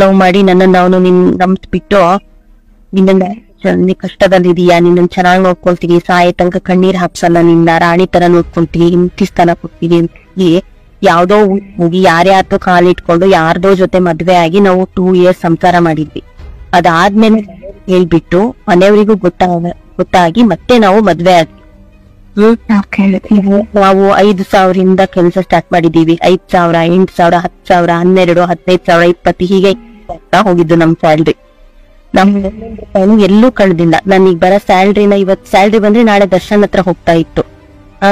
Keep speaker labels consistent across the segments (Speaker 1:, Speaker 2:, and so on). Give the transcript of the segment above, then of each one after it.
Speaker 1: Love ಮಾಡಿ ನನ್ನನ್ನು ಅವನು ನಿನ್ ನಂಬಿಸ್ಬಿಟ್ಟು ನಿನ್ನ ಕಷ್ಟದಲ್ಲಿದೀಯಾ ನಿನ್ನ ಚೆನ್ನಾಗಿ ನೋಡ್ಕೊಳ್ತೀವಿ, ಸಾಯ ತನಕ ಕಣ್ಣೀರ್ ಹಾಪ್ಸಲ್ಲ ನಿನ್ನ ರಾಣಿ ತರ ನೋಡ್ಕೊಂತೀವಿ ಇಂತಿ ಸ್ಥಾನ ಹೇಳಿ ಯಾವ್ದೋ ಹೋಗಿ ಯಾರ್ಯಾರ್ದೋ ಕಾಲಿಟ್ಕೊಂಡು ಯಾರ್ದೋ ಜೊತೆ ಮದ್ವೆ ಆಗಿ ನಾವು ಟೂ ಇಯರ್ಸ್ ಸಂಸಾರ ಮಾಡಿದ್ವಿ. ಅದಾದ್ಮೇಲೆ ಹೇಳ್ಬಿಟ್ಟು ಮನೆಯವರಿಗೂ ಗೊತ್ತಾಗ, ಗೊತ್ತಾಗಿ ಮತ್ತೆ ನಾವು ಮದ್ವೆ ಆದ್ವಿ. ಹ್ಮ್. ನಾವು ಐದು ಸಾವಿರದಿಂದ ಕೆಲಸ ಸ್ಟಾರ್ಟ್ ಮಾಡಿದೀವಿ ಐದ್ ಸಾವಿರ ಎಂಟ್ ಸಾವಿರ ಹತ್ ಸಾವಿರ ಹನ್ನೆರಡು ಹದಿನೈದು ಸಾವಿರ ಇಪ್ಪತ್ತು ಹೀಗೆ ಹೋಗಿದ್ದು ನಮ್ ಸ್ಯಾಲ್ರಿ ನಮ್ ಎಲ್ಲೂ ಕಳ್ದಿಲ್ಲ. ನನಗ್ ಬರ ಸ್ಯಾಲ್ರಿನ ಇವತ್ ಸ್ಯಾಲ್ರಿ ಬಂದ್ರೆ ನಾಳೆ ದರ್ಶನ್ ಹತ್ರ ಹೋಗ್ತಾ ಇತ್ತು.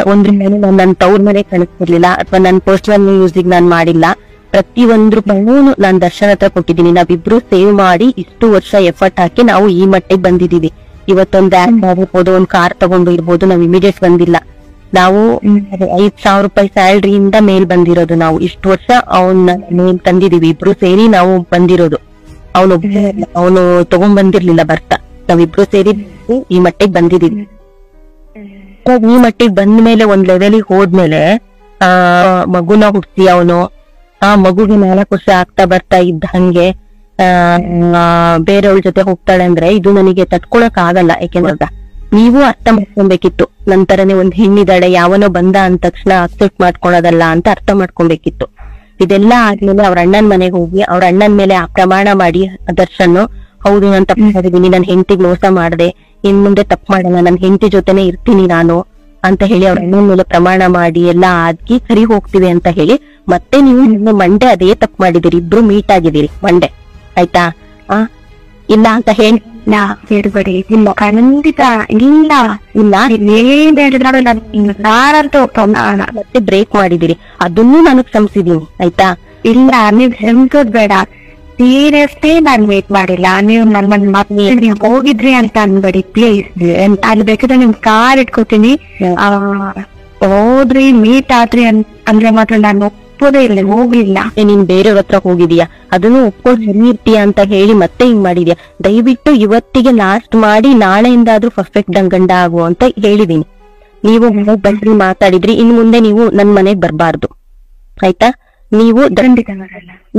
Speaker 1: ಒಂದ್ರ ಮೇಲೆ ನಾನು ನನ್ನ ತವ್ರ ಮನೆ ಕಳಿಸ್ತಿರ್ಲಿಲ್ಲ ಅಥವಾ ನನ್ನ ಪರ್ಸನಲ್ ಯೂಸಿಗೆ ನಾನು ಮಾಡಿಲ್ಲ. ಪ್ರತಿ ಒಂದು ರೂಪಾಯಿನೂ ನಾನು ದರ್ಶನ್ ಹತ್ರ ಕೊಟ್ಟಿದ್ದೀನಿ. ನಾವಿಬ್ರು ಸೇವ್ ಮಾಡಿ ಇಷ್ಟು ವರ್ಷ ಎಫರ್ಟ್ ಹಾಕಿ ನಾವು ಈ ಮಟ್ಟಿಗೆ ಬಂದಿದೀವಿ ಇವತ್ತೊಂದ್ ಆ್ಯಪ್ ಆಗಿರ್ಬೋದು ಒಂದ್ ಕಾರ್ ತಗೊಂಡು ಇರ್ಬೋದು ನಾವ್ ಇಮಿಡಿಯೇಟ್ ಬಂದಿಲ್ಲ. ನಾವು ಐದ್ ಸಾವಿರ ರೂಪಾಯಿ ಸ್ಯಾಲ್ರಿಯಿಂದ ಮೇಲ್ ಬಂದಿರೋದು ನಾವು. ಇಷ್ಟು ವರ್ಷ ಅವನ್ನ ಮೇಲ್ ತಂದಿದೀವಿ ಇಬ್ರು ಸೇರಿ ನಾವು ಬಂದಿರೋದು. ಅವನು ಅವನು ತಗೊಂಡ್ ಬಂದಿರ್ಲಿಲ್ಲ ಬರ್ತಾ. ನಾವಿಬ್ರು ಸೇರಿ ಈ ಮಟ್ಟಿಗೆ ಬಂದಿದೀವಿ. ಈ ಮಟ್ಟಿಗೆ ಬಂದ ಮೇಲೆ ಒಂದ್ ಲೆವೆಲಿಗೆ ಹೋದ್ಮೇಲೆ ಆ ಮಗುನ ಹುಟ್ಟಿ ಅವನು. ಆ ಮಗುಗೆ ನಾಲ್ಕು ವರ್ಷ ಆಗ್ತಾ ಬರ್ತಾ ಇದ್ದ ಹಂಗೆ ಬೇರೆಯವ್ರ ಜೊತೆ ಹೋಗ್ತಾಳೆ ಅಂದ್ರೆ ಇದು ನನಗೆ ತಟ್ಕೊಳಕ್ ಆಗಲ್ಲ. ಯಾಕೆಂದ್ರೆ ನೀವು ಅರ್ಥ ಮಾಡ್ಕೊಬೇಕಿತ್ತು. ನಂತರನೇ ಒಂದ್ ಹೆಣ್ಣಿದಾಳೆ ಯಾವನೋ ಬಂದ ಅಂದ ತಕ್ಷಣ ಅಕ್ಸೆಪ್ಟ್ ಮಾಡ್ಕೊಳೋದಲ್ಲ ಅಂತ ಅರ್ಥ ಮಾಡ್ಕೊಬೇಕಿತ್ತು. ಇದೆಲ್ಲ ಆದ್ಮೇಲೆ ಅವ್ರ ಅಣ್ಣನ್ ಮನೆಗೆ ಹೋಗಿ, ಅವ್ರ ಅಣ್ಣನ್ ಮೇಲೆ ಆ ಪ್ರಮಾಣ ಮಾಡಿ ದರ್ಶನ್ ಹೌದು, ನಾನು ತಪ್ಪು ಮಾಡಿದೀನಿ ನನ್ ಹೆಂಡತಿಗೆ ಮೋಸ ಮಾಡಿದೆ. ಇನ್ ಮುಂದೆ ತಪ್ಪು ಮಾಡಲ್ಲ, ನನ್ ಹೆಂಡತಿ ಜೊತೆನೆ ಇರ್ತೀನಿ ನಾನು ಅಂತ ಹೇಳಿ ಅವ್ರ ಅಣ್ಣನ ಮೇಲೆ ಪ್ರಮಾಣ ಮಾಡಿ, ಎಲ್ಲ ಆಗಿ ಸರಿ ಹೋಗ್ತೀವಿ ಅಂತ ಹೇಳಿ ಮತ್ತೆ ನೀವು ಮಂಡೆ ಅದೇ ತಪ್ಪು ಮಾಡಿದಿರಿ ಇಬ್ರು ಮೀಟ್ ಆಗಿದ್ದೀರಿ ಮಂಡೆ ಆಯ್ತಾ? ಆ? ಇಲ್ಲ ಅಂತ ಹೇಳಿ.
Speaker 2: ನಾ ಹೇಳ್ಬೇಡಿ. ಇಲ್ಲ ಖಂಡಿತ ಇಲ್ಲ
Speaker 1: ಇಲ್ಲ.
Speaker 2: ಏನ್ ಹೇಳಿದ್ರು ನಾನು.
Speaker 1: ಮತ್ತೆ ಬ್ರೇಕ್ ಮಾಡಿದಿರಿ ಅದನ್ನು ನಾನು ಕ್ಷಮಿಸಿದೀನಿ ಆಯ್ತಾ?
Speaker 2: ಇಲ್ಲ ನೀವ್ ಹೆಂಗದ್ ಬೇಡ. ಸೀರಿಯಸ್ಲಿ ನಾನ್ ವೇಟ್ ಮಾಡಿಲ್ಲ. ನೀವು ನನ್ನ ಮತ್ತೆ ನೀವ್ ಹೋಗಿದ್ರಿ ಅಂತ ಅನ್ಬೇಡಿ ಪ್ಲೀಸ್ ಅಲ್ಲಿ ಬೇಕಿದ್ರೆ ನಿಮ್ ಕಾರ್ ಇಟ್ಕೋತೀನಿ. ಹೋದ್ರಿ ಮೀಟ್ ಆದ್ರಿ ಅಂದ್ರೆ ಮಾತ್ರ ನಾನು ಒಪ್ಪೋದೇ ಇಲ್ಲ ಹೋಗ್ಲಿಲ್ಲ.
Speaker 1: ನೀನ್ ಬೇರೆಯವ್ರ ಹತ್ರ ಹೋಗಿದೀಯಾ? ಅದನ್ನು ಒಪ್ಕೊಂಡು ಹೆಂಗಿರ್ತೀಯ ಅಂತ ಹೇಳಿ ಮತ್ತೆ ಹಿಂಗ್ ಮಾಡಿದ್ಯಾ? ದಯವಿಟ್ಟು ಇವತ್ತಿಗೆ ಲಾಸ್ಟ್ ಮಾಡಿ ನಾಳೆಯಿಂದಾದ್ರೂ ಪರ್ಫೆಕ್ಟ್ ಗಂಡ ಆಗು ಅಂತ ಹೇಳಿದೀನಿ. ನೀವು ಬಂದ್ರಿ ಮಾತಾಡಿದ್ರಿ, ಇನ್ ಮುಂದೆ ನೀವು ನನ್ ಮನೆಗ್ ಬರ್ಬಾರ್ದು. ಆಯ್ತಾ? ನೀವು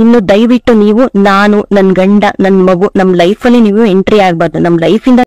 Speaker 1: ಇನ್ನು ದಯವಿಟ್ಟು ನೀವು, ನಾನು, ನನ್ ಗಂಡ, ನನ್ ಮಗು, ನಮ್ ಲೈಫ್ ಅಲ್ಲಿ ನೀವು ಎಂಟ್ರಿ ಆಗ್ಬಾರ್ದು. ನಮ್ ಲೈಫ್ ಇಂದ